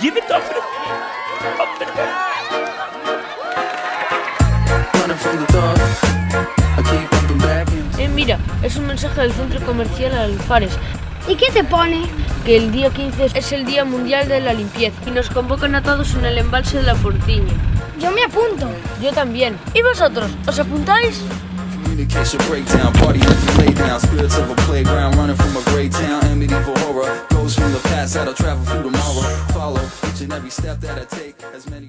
Give it up for the up for the Running from the thought, I keep bumping back into Eh, mira, es un mensaje del centro comercial Alfares, ¿Y qué te pone? que el día 15 es el Día Mundial de la Limpieza y nos convocan a todos en el embalse de la Portiña. Yo me apunto. Yo también. ¿Y vosotros? ¿Os apuntáis? paths that I'll travel through tomorrow. Follow each and every step that I take as many